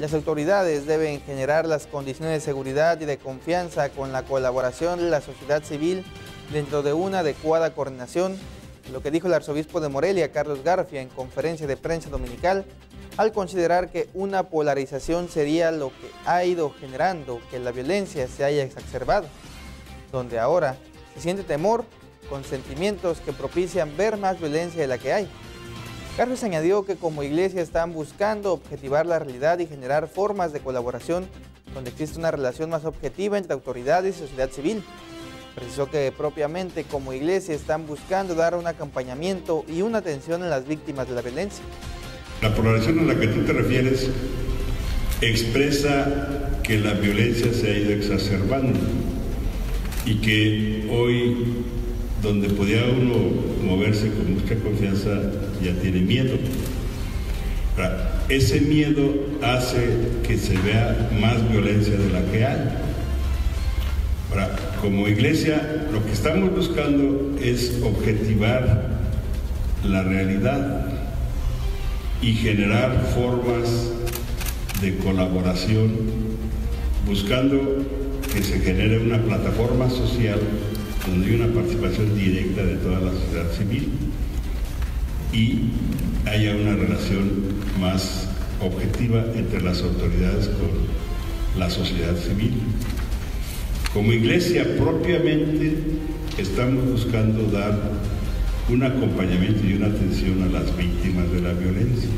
Las autoridades deben generar las condiciones de seguridad y de confianza con la colaboración de la sociedad civil dentro de una adecuada coordinación, lo que dijo el arzobispo de Morelia, Carlos Garfia, en conferencia de prensa dominical, al considerar que una polarización sería lo que ha ido generando que la violencia se haya exacerbado, donde ahora se siente temor con sentimientos que propician ver más violencia de la que hay. Carlos añadió que como iglesia están buscando objetivar la realidad y generar formas de colaboración donde existe una relación más objetiva entre autoridades y sociedad civil. Precisó que propiamente como iglesia están buscando dar un acompañamiento y una atención a las víctimas de la violencia. La polarización a la que tú te refieres expresa que la violencia se ha ido exacerbando y que hoy donde podía uno moverse con mucha confianza ya tiene miedo. Ese miedo hace que se vea más violencia de la que hay. como iglesia, lo que estamos buscando es objetivar la realidad y generar formas de colaboración, buscando que se genere una plataforma social donde hay una participación directa de toda la sociedad civil y haya una relación más objetiva entre las autoridades con la sociedad civil. Como iglesia propiamente estamos buscando dar un acompañamiento y una atención a las víctimas de la violencia.